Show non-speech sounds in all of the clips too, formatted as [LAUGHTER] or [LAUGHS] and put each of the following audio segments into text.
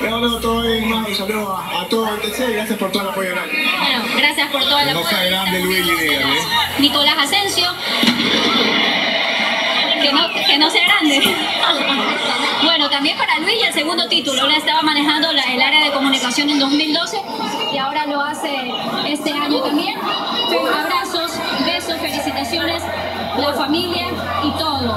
Le mando [LAUGHS] todo bien, un saludo a, a todo el TC y gracias por todo el apoyo. Bueno, gracias por toda la No sea grande Luis, dígale. Nicolás Asensio. Que no, que no sea grande. [LAUGHS] Bueno, también para Luis el segundo título. Él estaba manejando la- el área de comunicación en 2012 y ahora lo hace este año también. Abrazos, besos, felicitaciones, la familia y todo.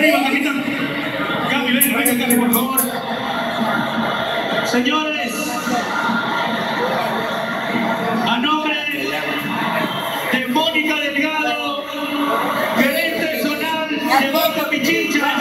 Arriba, aquí está. Capi, ven, venga, Capi, por favor. Señores, a nombre de Mónica Delgado, gerente zonal de Boca Pichincha,